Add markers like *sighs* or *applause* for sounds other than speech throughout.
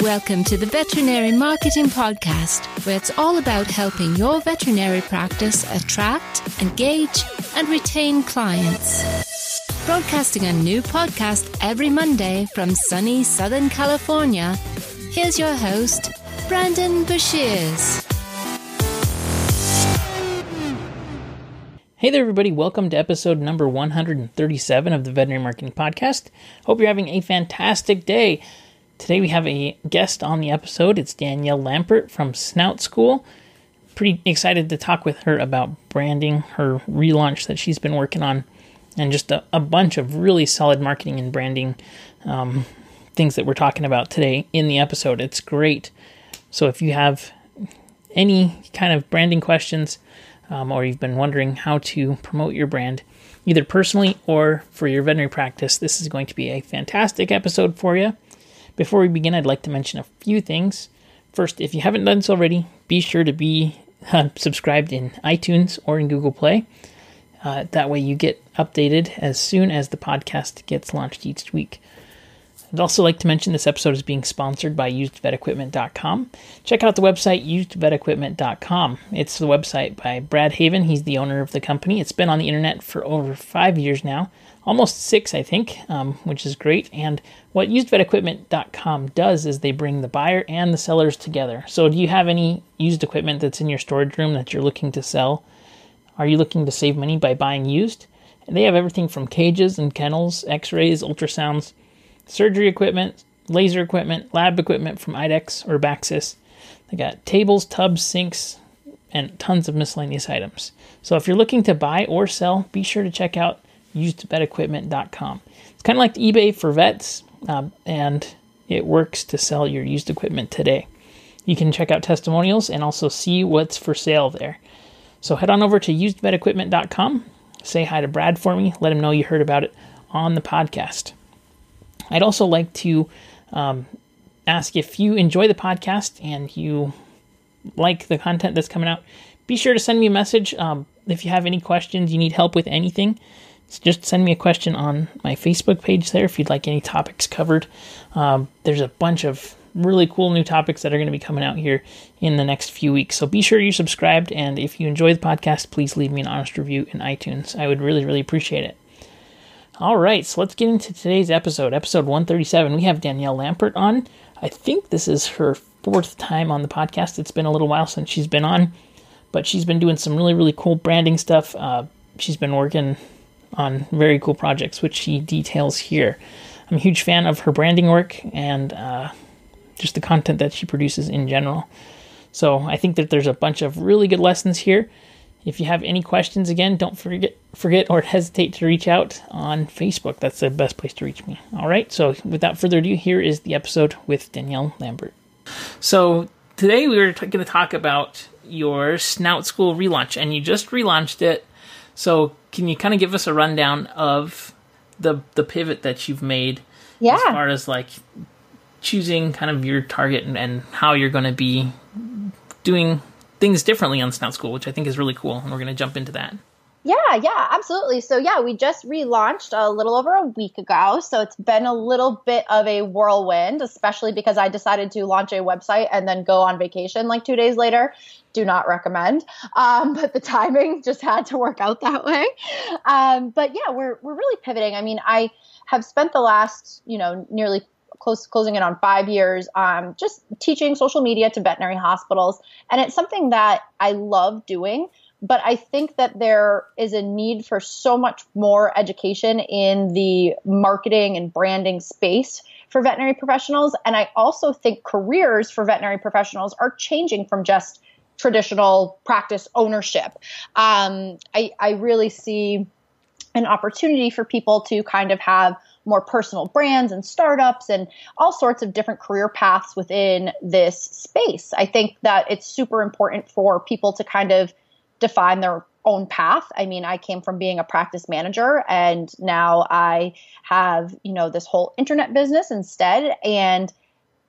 Welcome to the Veterinary Marketing Podcast, where it's all about helping your veterinary practice attract, engage, and retain clients. Broadcasting a new podcast every Monday from sunny Southern California, here's your host, Brandon Bashirs. Hey there, everybody. Welcome to episode number 137 of the Veterinary Marketing Podcast. Hope you're having a fantastic day. Today we have a guest on the episode. It's Danielle Lambert from Snout School. Pretty excited to talk with her about branding, her relaunch that she's been working on, and just a, a bunch of really solid marketing and branding um, things that we're talking about today in the episode. It's great. So if you have any kind of branding questions, um, or you've been wondering how to promote your brand, either personally or for your veterinary practice, this is going to be a fantastic episode for you. Before we begin, I'd like to mention a few things. First, if you haven't done so already, be sure to be uh, subscribed in iTunes or in Google Play. Uh, that way, you get updated as soon as the podcast gets launched each week. I'd also like to mention this episode is being sponsored by UsedVetEquipment.com. Check out the website UsedVetEquipment.com. It's the website by Brad Haven. He's the owner of the company. It's been on the internet for over five years now almost six, I think, um, which is great. And what usedvetequipment.com does is they bring the buyer and the sellers together. So, do you have any used equipment that's in your storage room that you're looking to sell? Are you looking to save money by buying used? And they have everything from cages and kennels, x rays, ultrasounds, surgery equipment, laser equipment, lab equipment from IDEXX or Abaxis. They got tables, tubs, sinks, and tons of miscellaneous items. So, if you're looking to buy or sell, be sure to check out usedvetequipment.com. It's kind of like eBay for vets, um, and it works to sell your used equipment today. You can check out testimonials and also see what's for sale there. So head on over to usedvetequipment.com, say hi to Brad for me, let him know you heard about it on the podcast. I'd also like to um, ask if you enjoy the podcast and you like the content that's coming out, be sure to send me a message. Um, if you have any questions, you need help with anything, just send me a question on my Facebook page there if you'd like any topics covered. Um, there's a bunch of really cool new topics that are going to be coming out here in the next few weeks. So be sure you're subscribed, and if you enjoy the podcast, please leave me an honest review in iTunes. I would really, really appreciate it. All right, so let's get into today's episode, episode 137. We have Danielle Lambert on. I think this is her fourth time on the podcast. It's been a little while since she's been on, but she's been doing some really, really cool branding stuff. Uh, she's been working on very cool projects, which she details here. I'm a huge fan of her branding work and uh, just the content that she produces in general. So I think that there's a bunch of really good lessons here. If you have any questions, again, don't forget forget or hesitate to reach out on Facebook. That's the best place to reach me. All right. So without further ado, here is the episode with Danielle Lambert. So today we were t- going to talk about your Snout School relaunch, and you just relaunched it so, can you kind of give us a rundown of the the pivot that you've made yeah. as far as like choosing kind of your target and, and how you're going to be doing things differently on Snout School, which I think is really cool, and we're going to jump into that. Yeah, yeah, absolutely. So, yeah, we just relaunched a little over a week ago. So, it's been a little bit of a whirlwind, especially because I decided to launch a website and then go on vacation like two days later. Do not recommend. Um, *laughs* but the timing just had to work out that way. Um, but yeah, we're, we're really pivoting. I mean, I have spent the last, you know, nearly close closing in on five years um, just teaching social media to veterinary hospitals and it's something that i love doing but I think that there is a need for so much more education in the marketing and branding space for veterinary professionals. And I also think careers for veterinary professionals are changing from just traditional practice ownership. Um, I, I really see an opportunity for people to kind of have more personal brands and startups and all sorts of different career paths within this space. I think that it's super important for people to kind of define their own path. I mean, I came from being a practice manager and now I have, you know, this whole internet business instead. And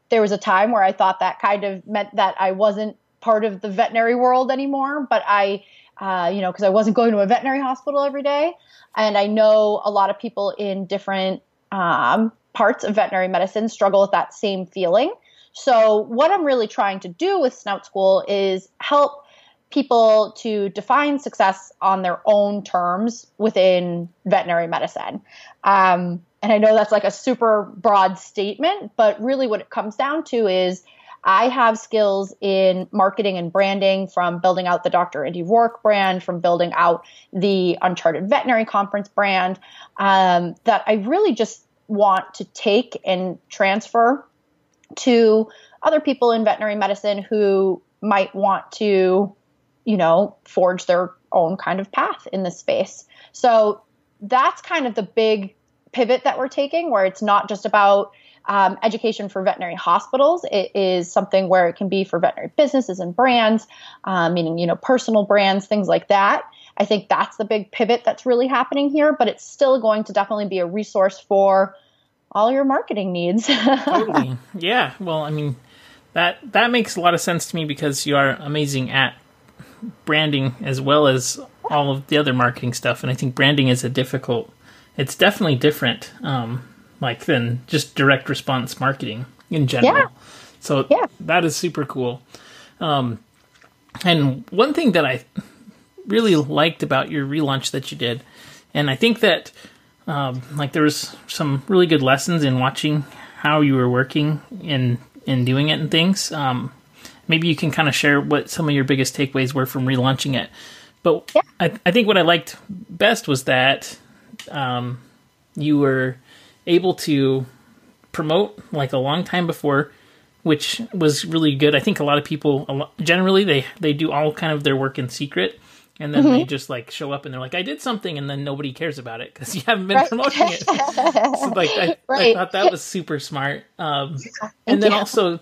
there was a time where I thought that kind of meant that I wasn't part of the veterinary world anymore, but I uh, you know, because I wasn't going to a veterinary hospital every day. And I know a lot of people in different um, parts of veterinary medicine struggle with that same feeling. So, what I'm really trying to do with Snout School is help people to define success on their own terms within veterinary medicine. Um, and I know that's like a super broad statement, but really what it comes down to is I have skills in marketing and branding from building out the Dr. Andy Roark brand, from building out the Uncharted Veterinary Conference brand, um, that I really just want to take and transfer to other people in veterinary medicine who might want to, you know, forge their own kind of path in this space. So that's kind of the big pivot that we're taking, where it's not just about um, education for veterinary hospitals. It is something where it can be for veterinary businesses and brands, um, meaning you know personal brands, things like that. I think that's the big pivot that's really happening here, but it's still going to definitely be a resource for all your marketing needs. *laughs* totally. Yeah. Well, I mean, that that makes a lot of sense to me because you are amazing at branding as well as all of the other marketing stuff, and I think branding is a difficult. It's definitely different, um, like than just direct response marketing in general. Yeah. So yeah. that is super cool. Um, and one thing that I really liked about your relaunch that you did, and I think that um, like there was some really good lessons in watching how you were working in in doing it and things. Um, maybe you can kind of share what some of your biggest takeaways were from relaunching it. But yeah. I, I, think what I liked best was that um, you were able to promote like a long time before, which was really good. I think a lot of people generally they they do all kind of their work in secret and then mm-hmm. they just like show up and they're like, "I did something," and then nobody cares about it because *laughs* you haven't been right. promoting it. so *laughs* like, I, right. I, thought that was super smart. Um, and then you. also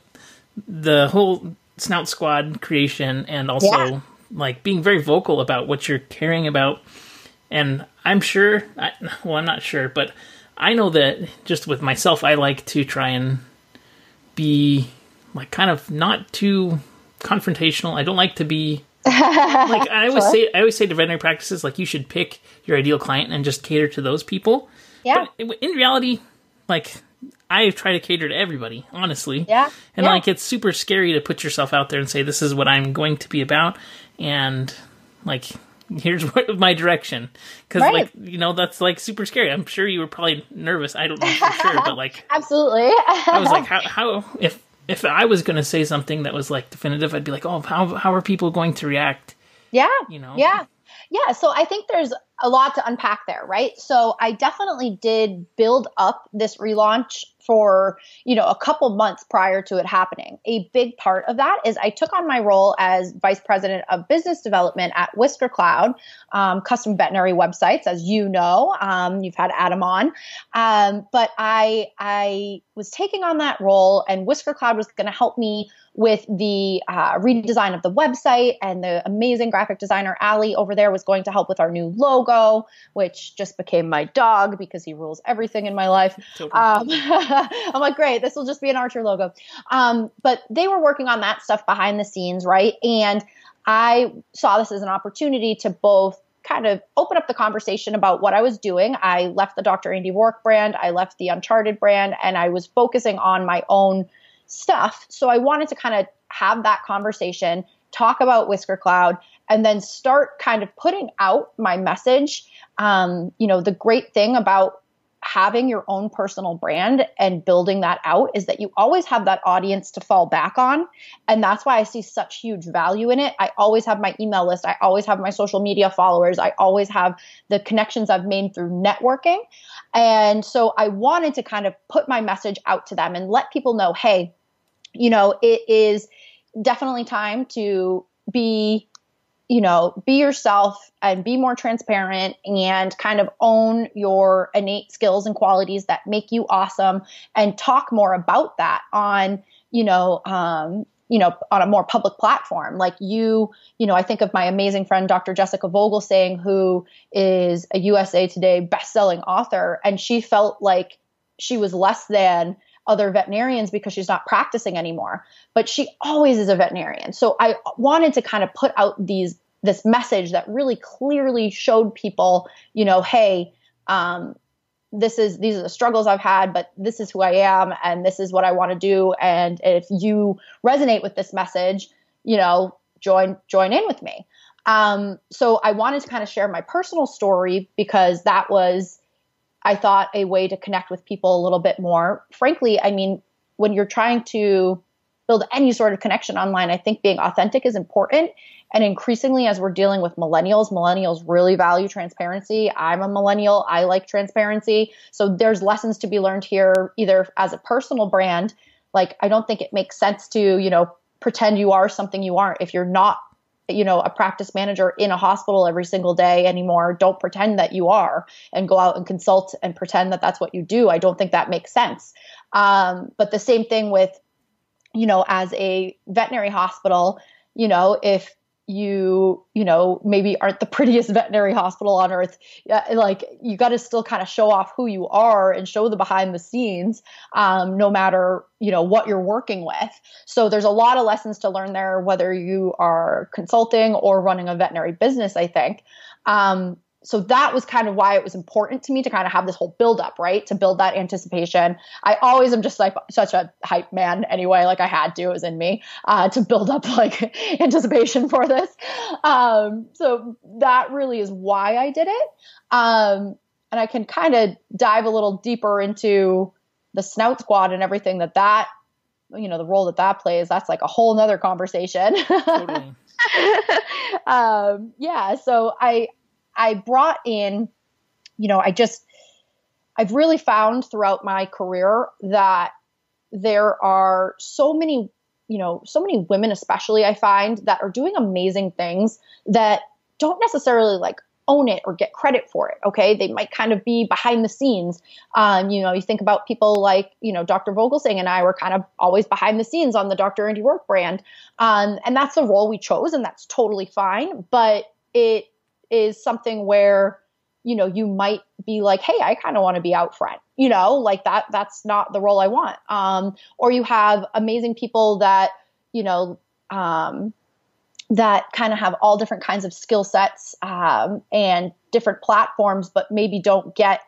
the whole Snout Squad creation, and also yeah. like being very vocal about what you're caring about. And I'm sure, I, well, I'm not sure, but I know that just with myself, I like to try and be like kind of not too confrontational. I don't like to be *laughs* like I always sure. say, I always say to veterinary practices, like you should pick your ideal client and just cater to those people. Yeah. But in reality, like I try to cater to everybody, honestly. Yeah. And yeah. like it's super scary to put yourself out there and say this is what I'm going to be about, and like here's what my direction because right. like you know that's like super scary i'm sure you were probably nervous i don't know for sure but like *laughs* absolutely i was like *laughs* how, how if if I was going to say something that was like definitive, I'd be like, oh, how how are people going to react? Yeah, you know, yeah, yeah. So I think there's a lot to unpack there, right? So I definitely did build up this relaunch for you know a couple months prior to it happening. A big part of that is i took on my role as vice president of business development at whisker cloud um, custom veterinary websites as you know um, you've had adam on. Um, but i i was taking on that role and whisker cloud was going to help me with the uh, redesign of the website and the amazing graphic designer ali over there was going to help with our new logo which just became my dog because he rules everything in my life totally. um, *laughs* I'm like, great, this will just be an Archer logo. Um, but they were working on that stuff behind the scenes, right? And I saw this as an opportunity to both kind of open up the conversation about what I was doing. I left the Dr. Andy Roark brand, I left the Uncharted brand, and I was focusing on my own stuff. So I wanted to kind of have that conversation, talk about Whisker Cloud, and then start kind of putting out my message. Um, you know, the great thing about having your own personal brand and building that out is that you always have that audience to fall back on. And that's why I see such huge value in it. I always have my email list, I always have my social media followers, I always have the connections I've made through networking. And so I wanted to kind of put my message out to them and let people know hey, you know, it is definitely time to be you know, be yourself and be more transparent and kind of own your innate skills and qualities that make you awesome and talk more about that on, you know, um, you know, on a more public platform. Like you, you know, I think of my amazing friend, Dr. Jessica Vogelsang, who is a USA Today best-selling author, and she felt like she was less than other veterinarians because she's not practicing anymore. But she always is a veterinarian. So I wanted to kind of put out these this message that really clearly showed people, you know, hey, um, this is these are the struggles I've had, but this is who I am and this is what I want to do. And if you resonate with this message, you know, join join in with me. Um, so I wanted to kind of share my personal story because that was, I thought, a way to connect with people a little bit more. Frankly, I mean, when you're trying to build any sort of connection online, I think being authentic is important. And increasingly, as we're dealing with millennials, millennials really value transparency. I'm a millennial, I like transparency. So there's lessons to be learned here, either as a personal brand. Like, I don't think it makes sense to, you know, pretend you are something you aren't. If you're not, you know, a practice manager in a hospital every single day anymore, don't pretend that you are and go out and consult and pretend that that's what you do. I don't think that makes sense. Um, but the same thing with, you know, as a veterinary hospital, you know, if you you know maybe aren't the *laughs* prettiest veterinary hospital on earth like you got to still kind of show off who you are and show the behind the scenes um, no matter you know what you're working with. So there's a lot of lessons to learn there whether you are consulting or running a veterinary business i think. Um, so that was kind of why it was important to me to kind of have this whole build up, right? To build that anticipation. I always am just like such a hype man anyway, like I had to, it was in me, uh, to build up *laughs* like anticipation for this. Um, so that really is why I did it. Um, and I can kind of dive a little deeper into the snout squad and everything that that, you know, the role that that plays. That's like a whole nother conversation. *laughs* Totally. *laughs* um, yeah. So I, I brought in, you know, I just, I've really found throughout my career that there are so many, you know, so many women, especially I find, that are doing amazing things that don't necessarily like own it or get credit for it. Okay. They might kind of be behind the scenes. Um, you know, you think about people like, you know, Dr. Vogelsang and I were kind of always behind the scenes on the Dr. Andy Roark brand. Um, and that's the role we chose, and that's totally fine. But it is something where you know you might be like hey i kind of want to be out front you know like that that's not the role i want. Um, or you have amazing people that you know um, that kind of have all different kinds of skill sets um, and different platforms but maybe don't get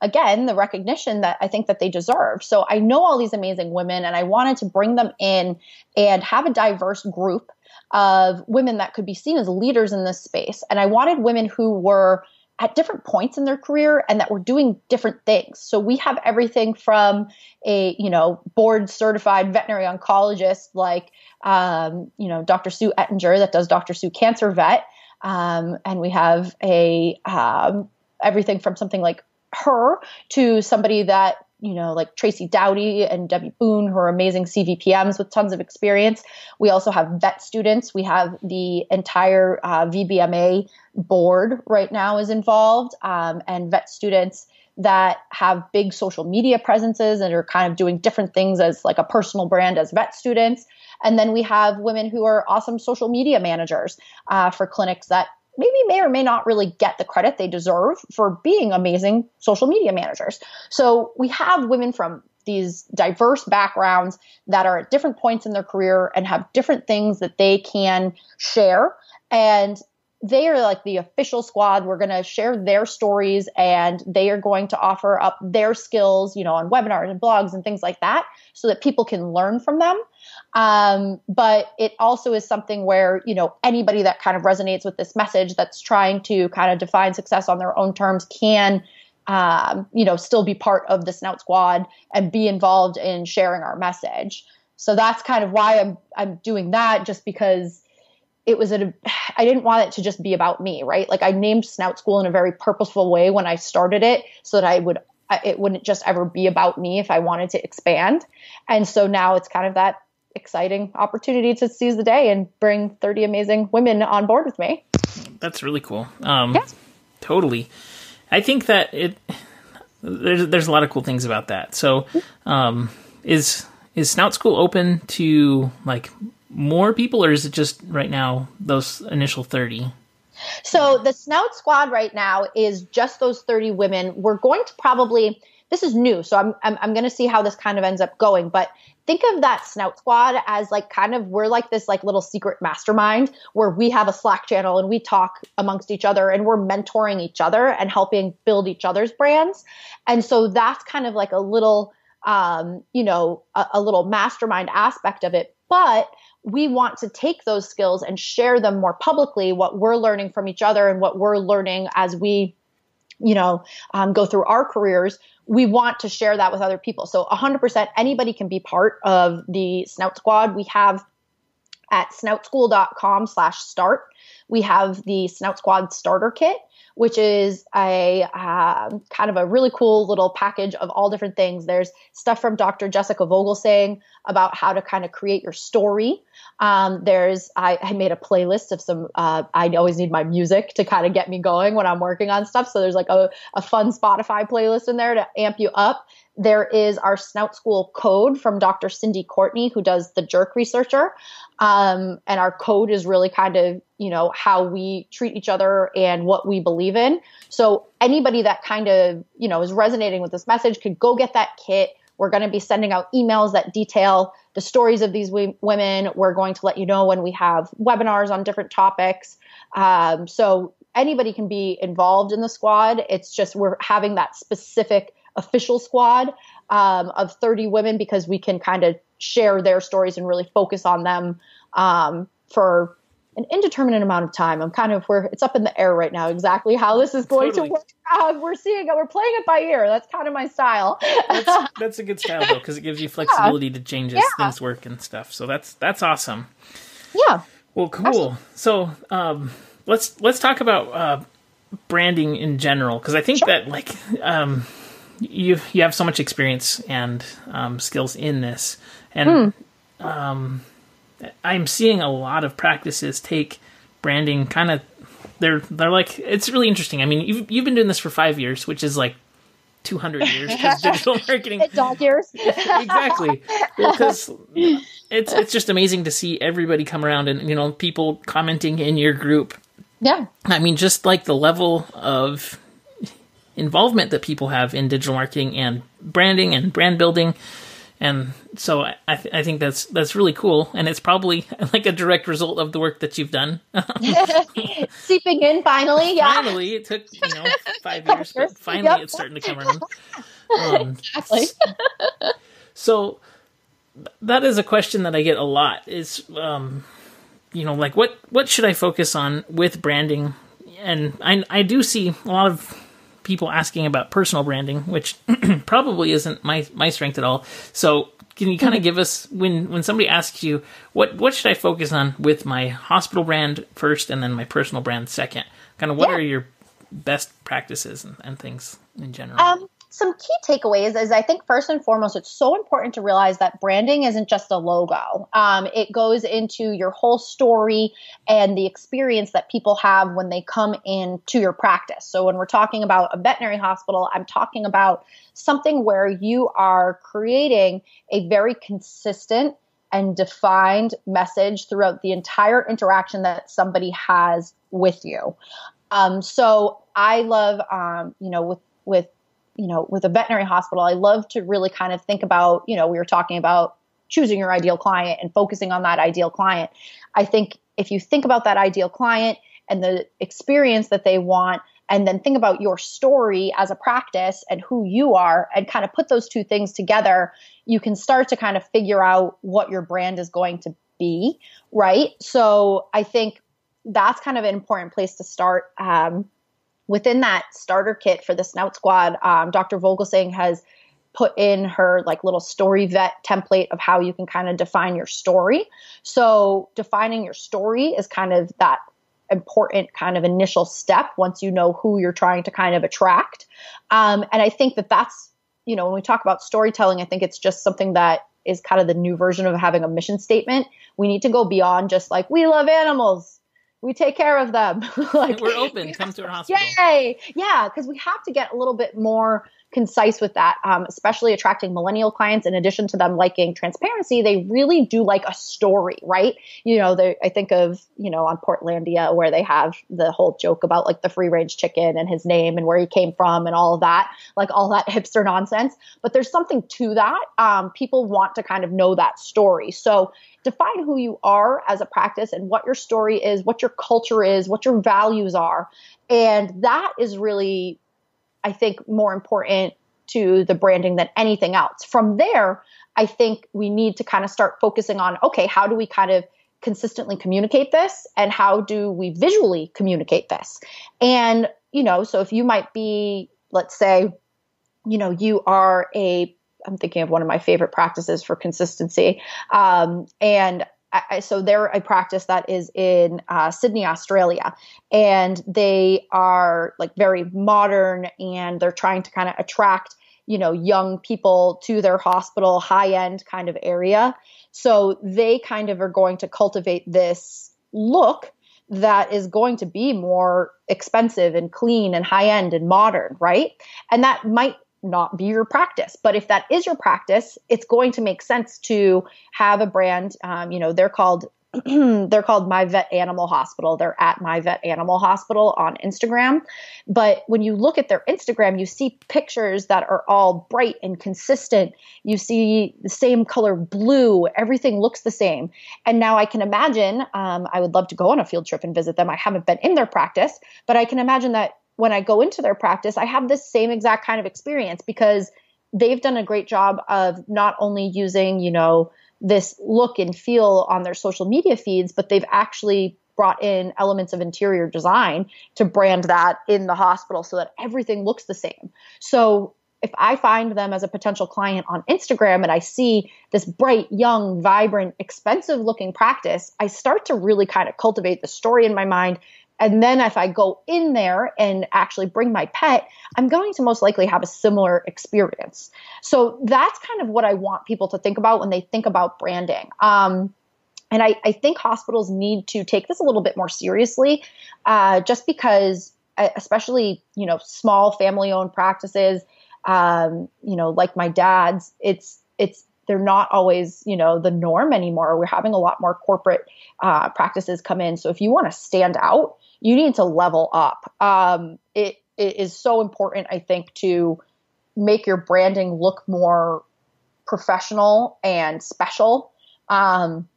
again the recognition that i think that they deserve. So i know all these amazing women and i wanted to bring them in and have a diverse group of women that could be seen as leaders in this space. And I wanted women who were at different points in their career and that were doing different things. So we have everything from a, you know, board certified veterinary oncologist like, um, you know, Dr. Sue Ettinger that does Dr. Sue Cancer Vet. Um, and we have a, um, everything from something like her to somebody that you know, like Tracy Dowdy and Debbie Boone, who are amazing CVPMs with tons of experience. We also have vet students. We have the entire uh, VBMA board right now is involved, um, and vet students that have big social media presences and are kind of doing different things as like a personal brand as vet students. And then we have women who are awesome social media managers uh, for clinics that maybe may or may not really get the credit they deserve for being amazing social media managers. So we have women from these diverse backgrounds that are at different points in their career and have different things that they can share. And they are like the official squad. We're going to share their stories and they are going to offer up their skills, you know, on webinars and blogs and things like that so that people can learn from them. Um, but it also is something where, you know, anybody that kind of resonates with this message that's trying to kind of define success on their own terms can, um, you know, still be part of the Snout Squad and be involved in sharing our message. So that's kind of why I'm I'm doing that, just because it was a *sighs* I didn't want it to just be about me, right? Like I named Snout School in a very purposeful way when I started it, so that I would it wouldn't just ever be about me if I wanted to expand. And so now it's kind of that exciting opportunity to seize the day and bring 30 amazing women on board with me. That's really cool. Um, yeah. Totally. I think that it there's there's a lot of cool things about that. So, um, is is Snout School open to like more people, or is it just right now those initial 30? So the Snout Squad right now is just those 30 women. We're going to probably this is new, so I'm I'm, I'm going to see how this kind of ends up going. But think of that Snout Squad as like kind of we're like this like little secret mastermind where we have a Slack channel and we talk amongst each other and we're mentoring each other and helping build each other's brands. And so that's kind of like a little um, you know, a, a little mastermind aspect of it. But we want to take those skills and share them more publicly, what we're learning from each other and what we're learning as we, you know, um, go through our careers. We want to share that with other people. So 100% anybody can be part of the Snout Squad. We have at snoutschool.com slash start. We have the Snout Squad starter kit which is a uh, kind of a really cool little package of all different things. There's stuff from Dr. Jessica Vogelsang about how to kind of create your story. Um, there's I, I, made a playlist of some. Uh, I always need my music to kind of get me going when I'm working on stuff. So there's like a, a fun Spotify playlist in there to amp you up. There is our Snout School code from Dr. Cindy Courtney, who does the Jerk Researcher. Um, and our code is really kind of, you know, how we treat each other and what we believe in. So anybody that kind of, you know, is resonating with this message could go get that kit. We're going to be sending out emails that detail the stories of these w- women. We're going to let you know when we have webinars on different topics. Um, so anybody can be involved in the squad. It's just we're having that specific official squad um, of 30 women because we can kind of share their stories and really focus on them um, for an indeterminate amount of time. I'm kind of where it's up in the air right now exactly how this is going totally. to work. Uh, we're seeing it. We're playing it by ear. That's kind of my style. that's, *laughs* that's, a good style though because it gives you flexibility yeah. to change as yeah. things work and stuff. So that's that's awesome. Yeah. Well, cool. Absolutely. So um, let's let's talk about uh, branding in general because I think sure. that like um, you you have so much experience and um, skills in this, and hmm. I'm seeing a lot of practices take branding kind of. They're they're like it's really interesting. I mean, you've you've been doing this for five years, which is like 200 years because *laughs* digital marketing dog years *laughs* exactly because it's it's just amazing to see everybody come around and you know people commenting in your group yeah i mean just like the level of involvement that people have in digital marketing and branding and brand building. And so I, th- I think that's that's really cool, and it's probably *laughs* like a direct result of the work that you've done. *laughs* *laughs* Seeping in finally, yeah. Finally, it took you know five years, but finally yep. it's starting to come around. Um, exactly. so that is a question that I get a lot. Is um, you know, like what what should I focus on with branding? And I I do see a lot of people asking about personal branding, which *clears throat* probably isn't my my strength at all. So can you kind of give us when when somebody asks you what what should I focus on with my hospital brand first and then my personal brand second? Kind of what yeah. are your best practices and, and things in general? Um, some key takeaways is I think first and foremost, it's so important to realize that branding isn't just a logo. Um, it goes into your whole story and the experience that people have when they come into your practice. So when we're talking about a veterinary hospital, I'm talking about something where you are creating a very consistent and defined message throughout the entire interaction that somebody has with you. Um, so I love, um, you know, with with you know, with a veterinary hospital, I love to really kind of think about, you know, we were talking about choosing your ideal client and focusing on that ideal client. I think if you think about that ideal client and the experience that they want, and then think about your story as a practice and who you are, and kind of put those two things together, you can start to kind of figure out what your brand is going to be, right? So I think that's kind of an important place to start. Um, within that starter kit for the Snout Squad, um, Dr. Vogelsang has put in her like little story vet template of how you can kind of define your story. So defining your story is kind of that important kind of initial step once you know who you're trying to kind of attract. Um, and I think that that's, you know, when we talk about storytelling, I think it's just something that is kind of the new version of having a mission statement. We need to go beyond just like, we love animals we take care of them. *laughs* like we're open. Come to our hospital. Yay! Yeah, because we have to get a little bit more concise with that, um, especially attracting millennial clients. In addition to them liking transparency, they really do like a story, right? You know, they, I think of, you know, on Portlandia where they have the whole joke about like the free range chicken and his name and where he came from and all of that, like all that *laughs* hipster nonsense. But there's something to that. Um, people want to kind of know that story. So define who you are as a practice and what your story is, what your culture is, what your values are. And that is really, I think, more important to the branding than anything else. From there, I think we need to kind of start focusing on okay, how do we kind of consistently communicate this and how do we visually communicate this? And, you know, so if you might be, let's say, you know, you are a I'm thinking of one of my favorite practices for consistency. Um, and I, so they're a practice that is in uh, Sydney, Australia, and they are like very modern, and they're trying to kind of attract you know young people to their hospital, high end kind of area. So they kind of are going to cultivate this look that is going to be more expensive and clean and high end and modern, right? And that might not be your practice. But if that is your practice, it's going to make sense to have a brand. Um, you know, they're called *clears throat* they're called My Vet Animal Hospital. They're at My Vet Animal Hospital on Instagram. But when you look at their Instagram, you see pictures that are all bright and consistent. You see the same color blue. Everything looks the same. And now I can imagine, um, I would love to go on a field trip and visit them. I haven't been in their practice, but I can imagine that when I go into their practice, I have this same exact kind of experience because they've done a great job of not only using, you know, this look and feel on their social media feeds, but they've actually brought in elements of interior design to brand that in the hospital so that everything looks the same. So if I find them as a potential client on Instagram and I see this bright, young, vibrant, expensive looking practice, I start to really kind of cultivate the story in my mind and then if I go in there and actually bring my pet, I'm going to most likely have a similar experience. So that's kind of what I want people to think about when they think about branding. Um, and I, I, think hospitals need to take this a little bit more seriously, uh, just because, uh, especially you know, small family-owned practices, um, you know, like my dad's, it's it's they're not always you know the norm anymore. We're having a lot more corporate uh, practices come in. So if you want to stand out, you need to level up. Um, it, it is so important, I think, to make your branding look more professional and special. Um,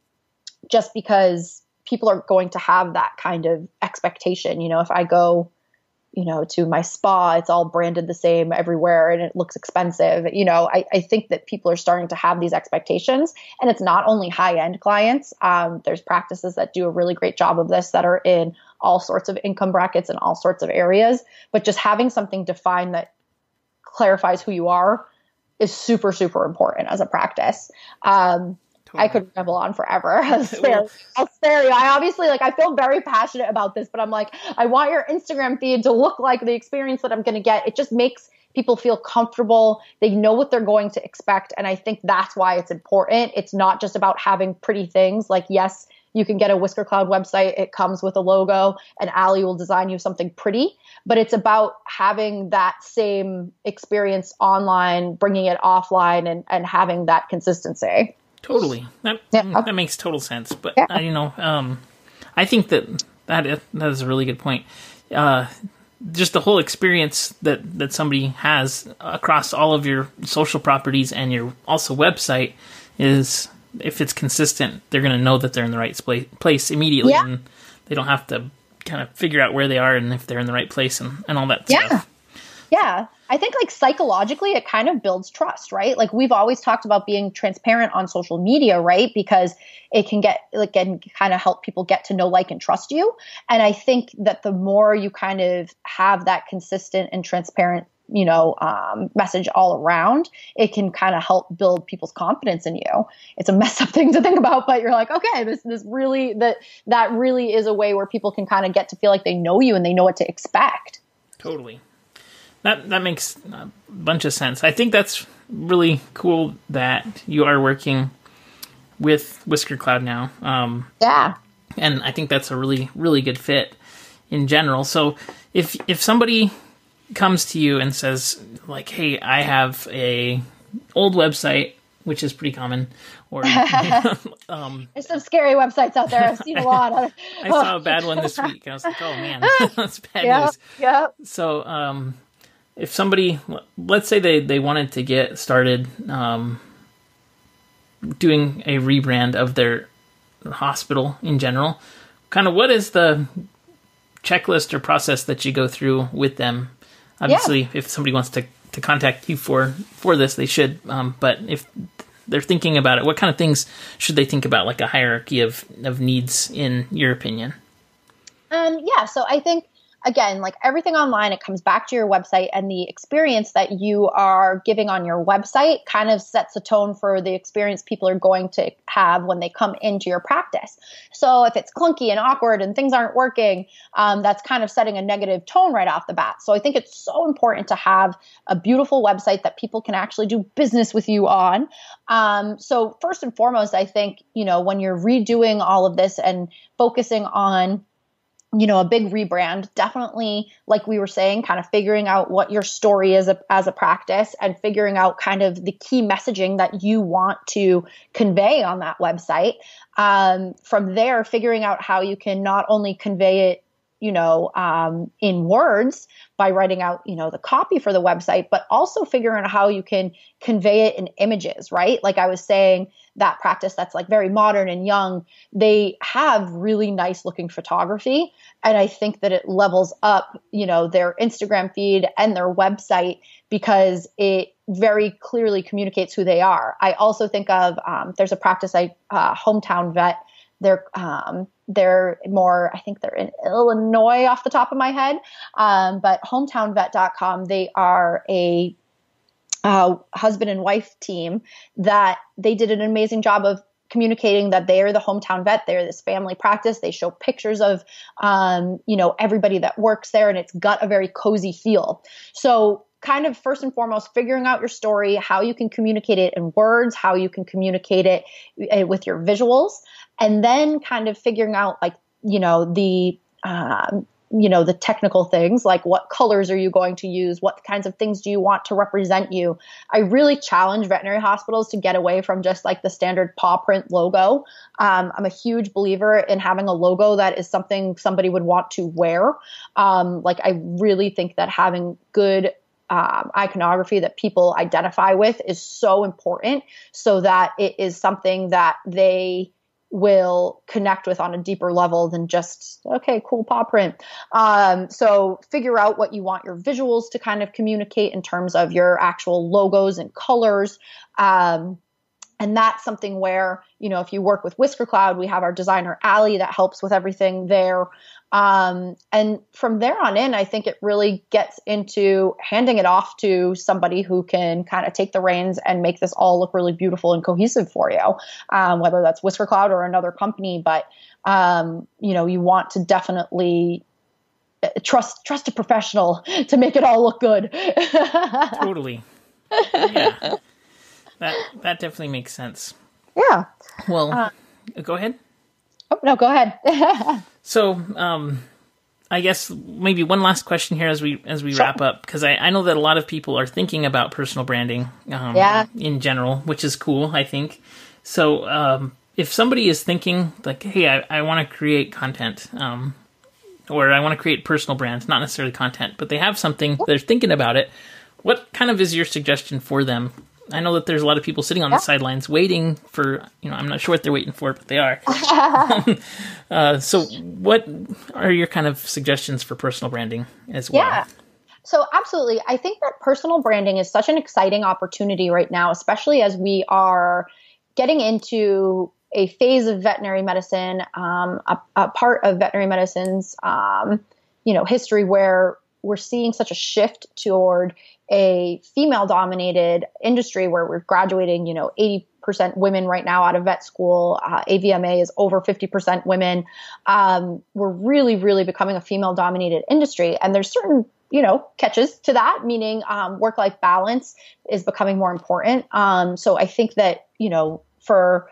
just because people are going to have that kind of expectation. You know, if I go, you know, to my spa, it's all branded the same everywhere and it looks expensive. You know, I, I think that people are starting to have these expectations. And it's not only high end clients, um, there's practices that do a really great job of this that are in all sorts of income brackets and all sorts of areas. But just having something defined that clarifies who you are is super, super important as a practice. Um, I could ramble on forever. *laughs* I'll spare, I'll spare you. I obviously like I feel very passionate about this, but I'm like, I want your Instagram feed to look like the experience that I'm gonna get. It just makes people feel comfortable. They know what they're going to expect. And I think that's why it's important. It's not just about having pretty things. Like, yes, you can get a Whisker Cloud website. It comes with a logo, and Ali will design you something pretty. But it's about having that same experience online, bringing it offline, and, and having that consistency. Totally, that yeah. that makes total sense. But yeah. uh, you know, um, I think that that is, that is a really good point. Uh, just the whole experience that that somebody has across all of your social properties and your also website is if it's consistent, they're going to know that they're in the right place immediately, yeah. and they don't have to kind of figure out where they are and if they're in the right place and, and all that yeah. stuff. Yeah. I think like psychologically it kind of builds trust, right? Like we've always talked about being transparent on social media, right? Because it can get like can kind of help people get to know, like, and trust you. And I think that the more you kind of have that consistent and transparent you know um, message all around it can kind of help build people's confidence in you it's a *laughs* messed up thing to think about but you're like okay this this really that that really is a way where people can kind of get to feel like they know you and they know what to expect totally that that makes a bunch of sense i think that's really cool that you are working with whisker cloud now um, yeah and i think that's a really really good fit in general so if if somebody comes to you and says like, "Hey, I have a old website." Which is pretty common, or *laughs* *laughs* um, there's some scary websites out there. I've seen a lot. Of *laughs* I saw a bad one this week. I was like, "Oh man, that's bad yep, news." Yeah. So, um, if somebody, let's say they they wanted to get started um, doing a rebrand of their hospital in general, kind of what is the checklist or process that you go through with them? Obviously, yeah. if somebody wants to, to contact you for for this, they should. Um, but if they're thinking about it, what kind of things should they think about, like a hierarchy of of needs, in your opinion? Um, yeah, so I think again, like everything online, it comes back to your website, and the experience that you are giving on your website kind of sets the tone for the experience people are going to have when they come into your practice. So if it's clunky and awkward and things aren't working, um, that's kind of setting a negative tone right off the bat. So I think it's so important to have a beautiful website that people can actually do business with you on. Um, so first and foremost, I think you know when you're redoing all of this and focusing on you know a big rebrand definitely like we were saying kind of figuring out what your story is a, as a practice and figuring out kind of the key messaging that you want to convey on that website. Um, from there figuring out how you can not only convey it you know um, in words by writing out you know the copy for the website but also figuring out how you can convey it in images right like i was saying that practice that's like very modern and young, they have really nice looking photography. And I think that it levels up, you know, their Instagram feed and their website because it very clearly communicates who they are. I also think of um, there's a practice I uh, hometown vet. They're um, they're more I think they're in Illinois off the top of my head, um, but hometownvet.com. They are a uh, husband and wife team that they did an amazing job of communicating that they are the hometown vet they're this family practice. They show pictures of um, you know everybody that works there and it's got a very cozy feel. So kind of first and foremost figuring out your story how you can communicate it in words how you can communicate it uh, with your visuals and then kind of figuring out like you know the um, you know the technical things like what colors are you going to use? What kinds of things do you want to represent you? I really challenge veterinary hospitals to get away from just like the standard paw print logo. Um, i'm a huge believer in having a logo that is something somebody would want to wear. Um, like i really think that having good um, iconography that people identify with is so important so that it is something that they will connect with on a deeper level than just okay cool paw print. Um, so figure out what you want your visuals to kind of communicate in terms of your actual logos and colors. Um, and that's something where you know if you work with whisker cloud we have our designer ali that helps with everything there um, and from there on in i think it really gets into handing it off to somebody who can kind of take the reins and make this all look really beautiful and cohesive for you um, whether that's whisker cloud or another company but um, you know you want to definitely uh, trust trust a professional *laughs* to make it all look good *laughs* totally yeah that that definitely makes sense. Yeah. Well, uh, go ahead. Oh no, go ahead. *laughs* so, um, I guess maybe one last question here as we as we sure. wrap up because I, I know that a lot of people are thinking about personal branding. Um, yeah. In general, which is cool, I think. So, um, if somebody is thinking like, "Hey, I, I want to create content," um, or I want to create personal brands, not necessarily content, but they have something, they're thinking about it. What kind of is your suggestion for them I know that there's a lot of people sitting on yeah. the sidelines waiting for, you know, I'm not sure what they're waiting for, but they are. *laughs* uh, so, what are your kind of suggestions for personal branding as well? Yeah. So, absolutely. I think that personal branding is such an exciting opportunity right now, especially as we are getting into a phase of veterinary medicine, um, a, a, part of veterinary medicine's, um, you know, history where we're seeing such a shift toward a female dominated industry where we're graduating, you know, 80% women right now out of vet school. Uh, AVMA is over 50% women. Um, we're really, really becoming a female dominated industry. And there's certain you know catches to that meaning um, work life balance is becoming more important um, so i think that you know for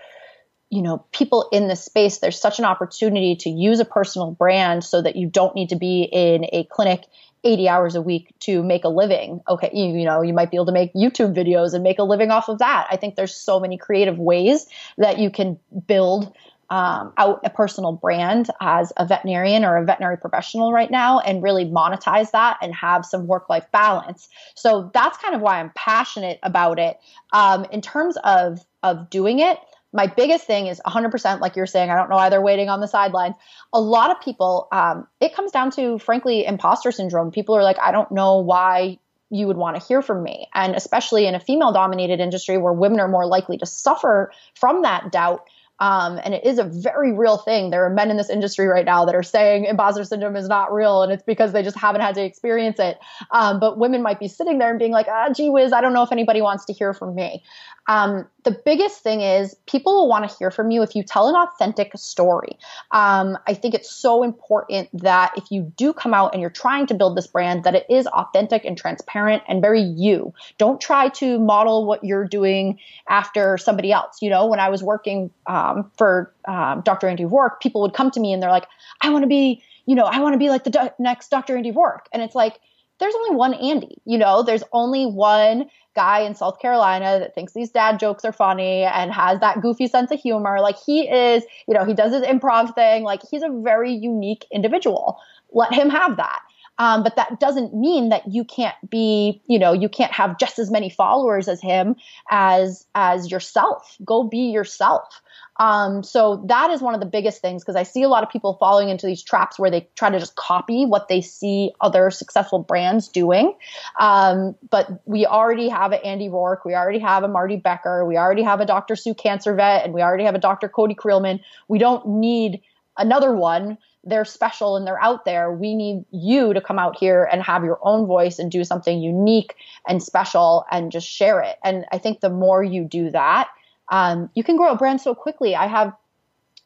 you know people in this space there's such an opportunity to use a personal brand so that you don't need to be in a clinic 80 hours a week to make a living. Okay, you, you know, you might be able to make YouTube videos and make a living off of that. I think there's so many creative ways that you can build um, out a personal brand as a veterinarian or a veterinary professional right now and really monetize that and have some work life balance. So that's kind of why I'm passionate about it. Um, in terms of of doing it, my biggest thing is 100% like you're saying i don't know why they're waiting on the sidelines a lot of people um, it comes down to frankly imposter syndrome people are like i don't know why you would want to hear from me and especially in a female dominated industry where women are more likely to suffer from that doubt um, and it is a very real thing. There are men in this industry right now that are saying imposter syndrome is not real, and it's because they just haven't had to experience it. Um, but women might be sitting there and being like, ah, gee whiz, I don't know if anybody wants to hear from me. Um, the biggest thing is people will want to hear from you if you tell an authentic story. Um, I think it's so important that if you do come out and you're trying to build this brand, that it is authentic and transparent and very you. Don't try to model what you're doing after somebody else. You know, when I was working um, for um, Dr. Andy Roark, people would come to me and they're like, I want to be, you know, I want to be like the do- next Dr. Andy Roark. And it's like, there's only one Andy, you know, there's only one guy in South Carolina that thinks these dad jokes are funny and has that goofy sense of humor. Like he is, you know, he does his improv thing. Like he's a very unique individual. Let him have that. Um, but that doesn't mean that you can't be, you know, you can't have just as many followers as him as as yourself. Go be yourself. Um, so that is one of the biggest things because I see a lot of people falling into these traps where they try to just copy what they see other successful brands doing. Um, but we already have an Andy Roark, we already have a Marty Becker, we already have a Dr. Sue Cancer Vet, and we already have a Dr. Cody Creelman. We don't need another one they're special and they're out there. We need you to come out here and have your own voice and do something unique and special and just share it. And I think the more you do that, um, you can grow a brand so quickly. I have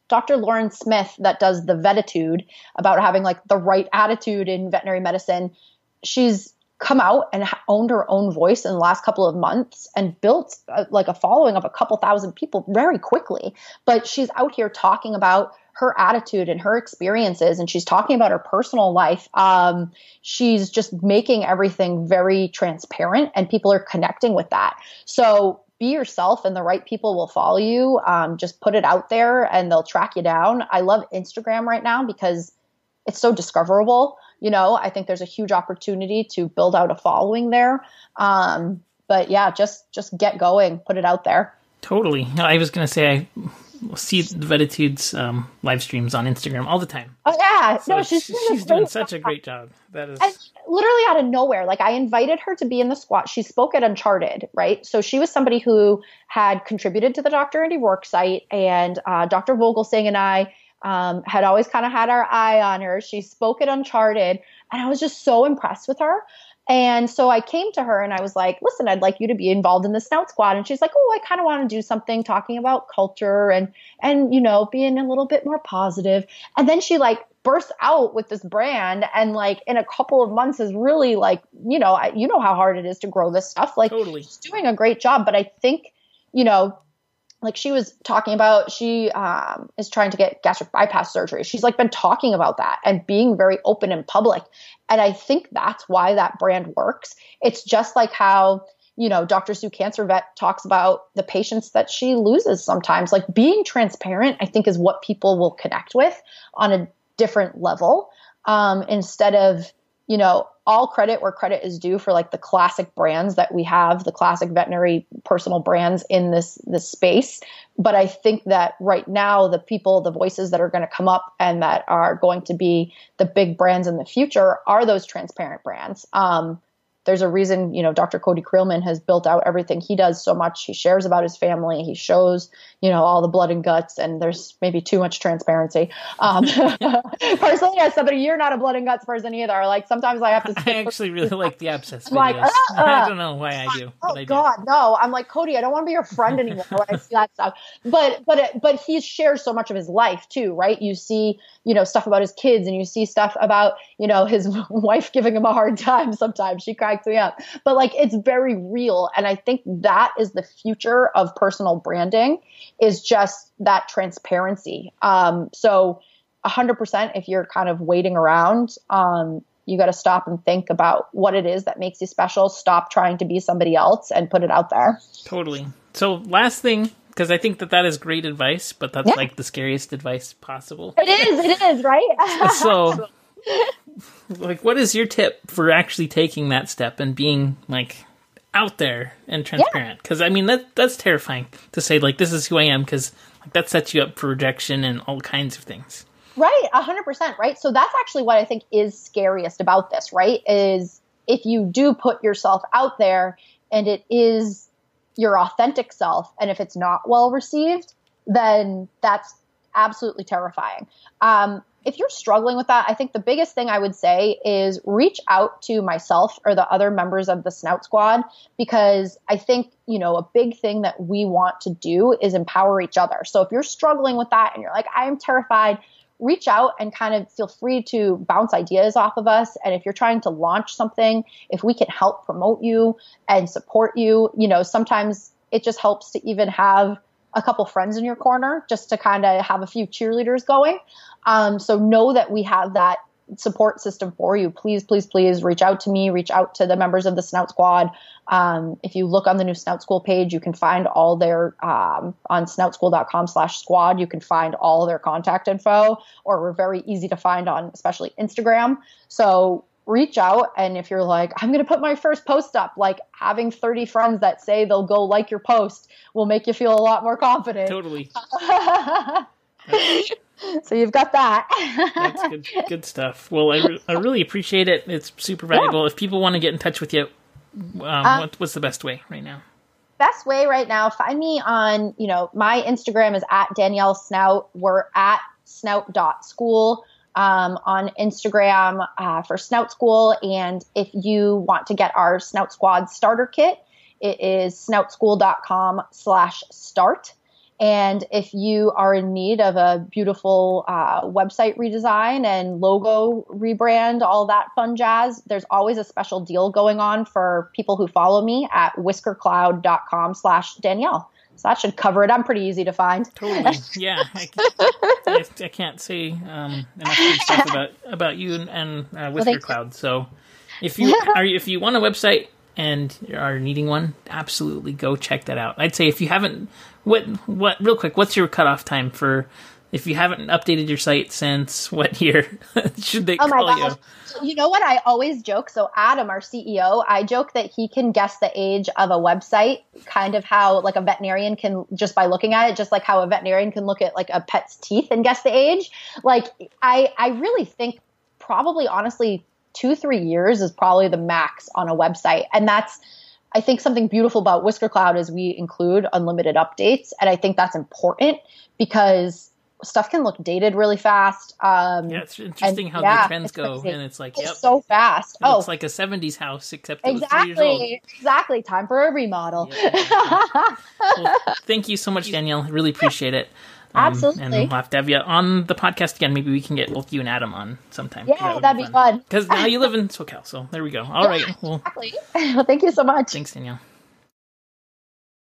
Dr. Lauren Smith that does the Vetitude about having like the right attitude in veterinary medicine. She's come out and owned her own voice in the last couple of months and built a, uh, like a following of a couple thousand people very quickly. But she's out here talking about her attitude and her experiences and she's talking about her personal life. Um, she's just making everything very transparent and people are connecting with that. So be yourself and the right people will follow you. Um, just put it out there and they'll track you down. I love instagram right now because it's so discoverable you know i think there's a huge opportunity to build out a following there um, but yeah just just get going put it out there totally i was going to say i see the Vetitude's um, live streams on Instagram all the time. Oh yeah, so no, she's doing, she's doing such a great job. That is and literally out of nowhere. Like I invited her to be in the squat. She spoke at Uncharted, right? So she was somebody who had contributed to the Dr. Andy Roark site, and uh, Dr. Vogelsang and I um, had always kind of had our eye on her. She spoke at Uncharted, and I was just so impressed with her. And so I came to her and I was like, listen, I'd like you to be involved in the Snout Squad. And she's like, oh, I kind of want to do something talking about culture and, and, you know, being a little bit more positive. And then she like burst out with this brand and like in a couple of months is really like, you know, I, you know how hard it is to grow this stuff. Like totally. she's doing a great job. But I think, you know, like she was talking about she um, is trying to get gastric bypass surgery. She's like been talking about that and being very open in public. And i think that's why that brand works. It's just like how you know dr sue cancer vet talks about the patients that she loses sometimes. Like being transparent i think is what people will connect with on a different level um, instead of you know all credit where credit is due for like the classic brands that we have the classic veterinary personal brands in this this space. But i think that right now the people the voices that are going to come up and that are going to be the big brands in the future are those transparent brands. Um, there's a reason, you know, Dr. Cody Creelman has built out everything he does so much. He shares about his family. He shows, you know, all the blood and guts, and there's maybe too much transparency. Um, *laughs* personally, as somebody, you're not a blood and guts person either. Like sometimes I have to. Say, I actually really like the abscess. Like, uh, I don't know why I do. Oh I God, do. no! I'm like Cody. I don't want to be your friend anymore when I see that stuff. But but it, but he shares so much of his life too, right? You see, you know, stuff about his kids, and you see stuff about you know his *laughs* wife giving him a hard time. Sometimes she cries cracks me up. But like it's very real. And I think that is the future of personal branding is just that transparency. Um, so 100% if you're kind of waiting around, um, you got to stop and think about what it is that makes you special. Stop trying to be somebody else and put it out there. Totally. So, last thing, because I think that that is great advice, but that's yeah. like the scariest advice possible. It is. It is right. *laughs* so, like, what is your tip for actually taking that step and being like out there and transparent? Because yeah. I mean, that that's terrifying to say. Like, this is who I am, because like, that sets you up for rejection and all kinds of things. Right, 100%, right? So that's actually what I think is scariest about this, right? Is if you do put yourself out there and it is your authentic self, and if it's not well received, then that's absolutely terrifying. Um, if you're struggling with that, I think the biggest thing I would say is reach out to myself or the other members of the Snout Squad because I think, you know, a big thing that we want to do is empower each other. So if you're struggling with that and you're like, I am terrified, reach out and kind of feel free to bounce ideas off of us. And if you're trying to launch something, if we can help promote you and support you, you know, sometimes it just helps to even have a couple friends in your corner just to kind of have a few cheerleaders going. Um, so know that we have that support system for you, please, please, please reach out to me, reach out to the members of the Snout Squad. Um, if you look on the new Snout School page, you can find all their, um, on snoutschool.com slash squad, you can find all their contact info, or we're very easy to find on especially Instagram. So reach out. And if you're like, I'm going to put my first post up, like having 30 friends that say they'll go like your post will make you feel a lot more confident. Totally. *laughs* so you've got that. That's good, good stuff. Well, I, re- I really appreciate it. It's super valuable. Yeah. If people want to get in touch with you, um, um, what, what's the best way right now? Best way right now, find me on, you know, my Instagram is at Danielle Snout. We're at snout.school um, on Instagram uh, for Snout School. And if you want to get our Snout Squad starter kit, it is snoutschool.com slash start. And if you are in need of a beautiful uh, website redesign and logo rebrand, all that fun jazz, there's always a special deal going on for people who follow me at whiskercloud.com slash Danielle. So that should cover it. I'm pretty easy to find. Totally. *laughs* Yeah. I, I, I can't say um, enough good stuff about, about you and uh, Whisker well, Cloud. So if you *laughs* are, if you want a website and you are needing one, absolutely go check that out. I'd say if you haven't what what real quick, what's your cutoff time for if you haven't updated your site since *laughs* what year should they oh call my gosh. you? You know what? I always joke. So Adam, our CEO, I joke that he can guess the age of a website, kind of how like a veterinarian can just by looking at it, just like how a veterinarian can look at like a pet's teeth and guess the age. Like I, I really think probably honestly two three years is probably the max on a website, and that's I think something beautiful about Whisker Cloud is we include unlimited updates. And I think that's important because stuff can look dated really fast. Um, yeah, it's interesting and, how yeah, the trends go, and it's like yep, so fast. It oh, it's like a '70s house, except exactly, exactly. Time for a remodel. Yeah, *laughs* well, thank you so much, Danielle. Really appreciate it. Um, Absolutely. And we'll have to have you on the podcast again. Maybe we can get both you and Adam on sometime. Yeah, that would be fun. Because now you live in SoCal, so there we go. All yeah, right. Well, exactly. *laughs* Well, thank you so much. Thanks, Danielle.